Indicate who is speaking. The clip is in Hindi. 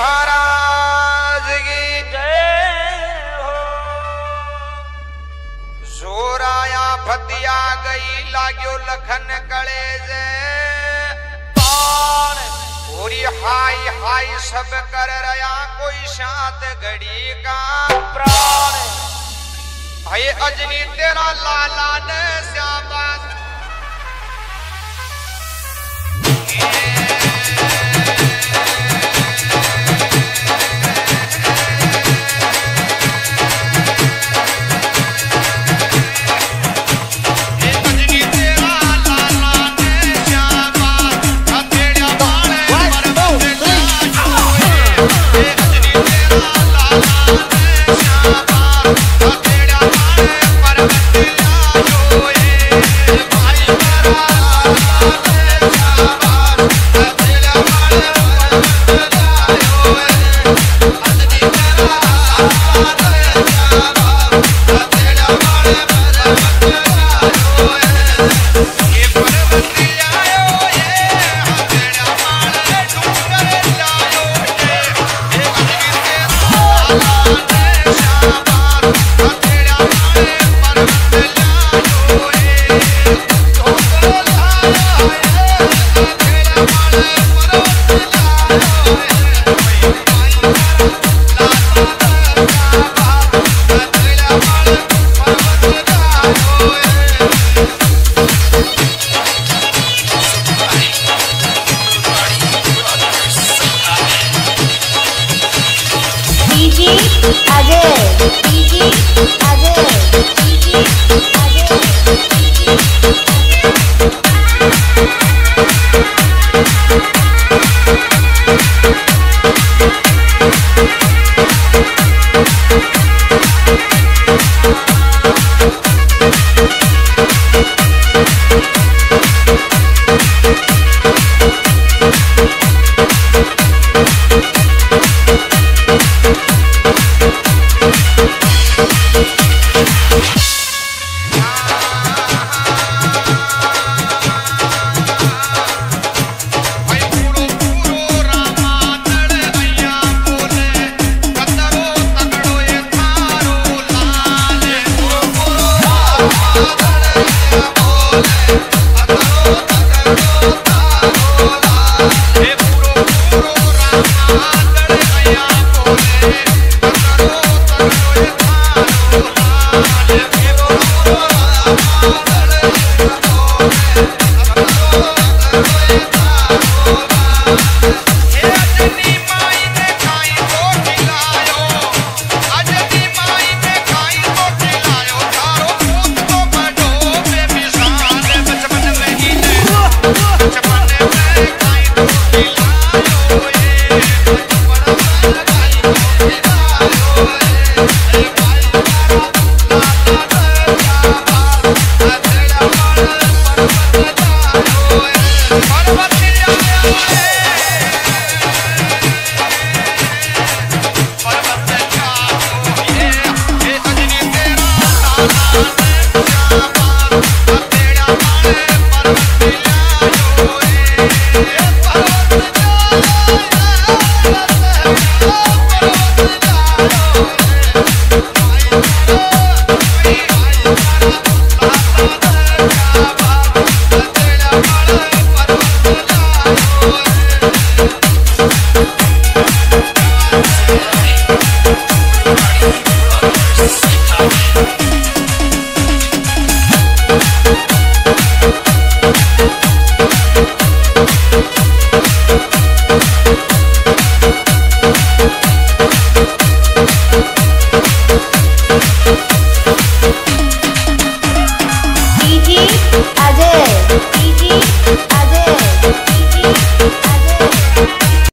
Speaker 1: महाराज की जोराया फतिया गई, लाग्यो लखन कले जे पूरी हाय हाय सब कर रया कोई शांत घड़ी का प्राण। है अजनी तेरा लाला ने श्याबास
Speaker 2: डीजे डीजे अजय